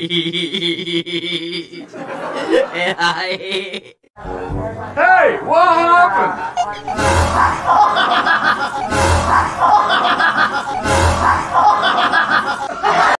Hey, what happened?